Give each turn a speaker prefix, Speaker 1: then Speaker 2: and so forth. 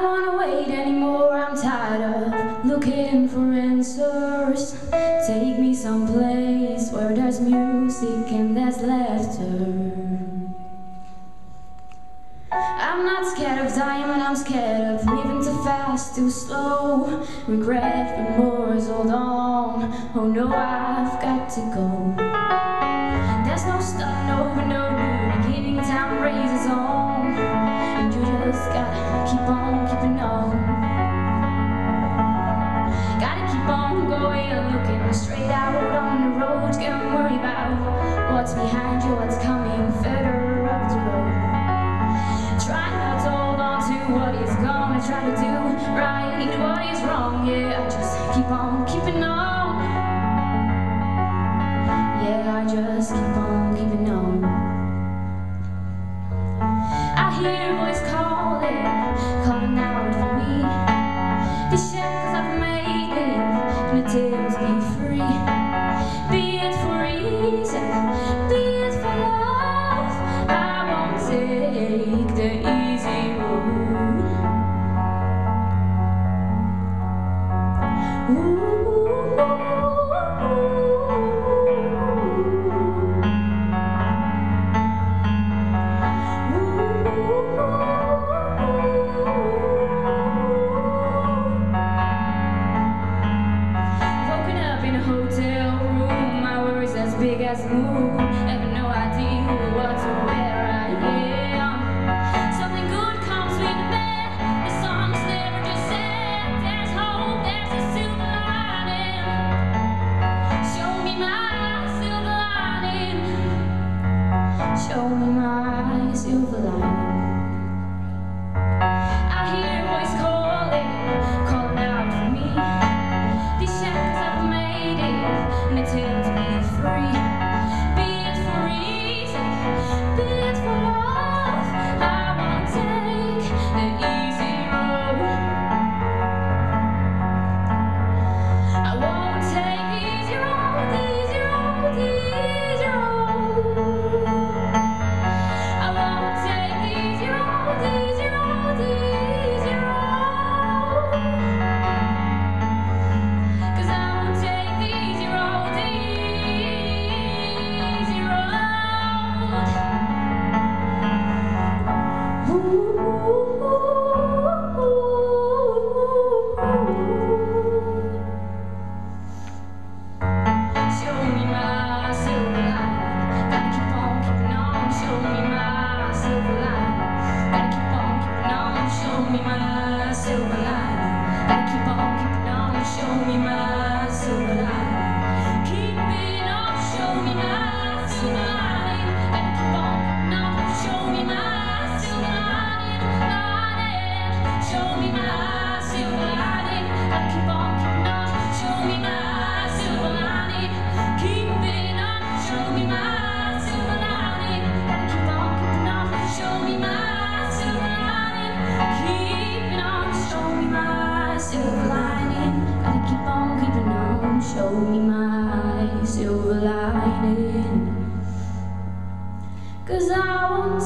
Speaker 1: don't wanna wait anymore, I'm tired of looking for answers. Take me someplace where there's music and there's laughter. I'm not scared of dying, but I'm scared of living too fast, too slow. Regret, remorse, hold on. Oh no, I've got to go. There's no starting over, no new beginning. Time raises on. What's behind you, what's coming further up the road. Try not to hold on to try to do right wrong. Yeah, I just keep on keeping on. Yeah, I just keep on keeping on. Big as the moon. No idea what I am. Something good comes with the bad. The song's never just. There's hope, there's a silver lining. Show me my silver lining. Show me my silver lining. Show me my silver lining. Cause I take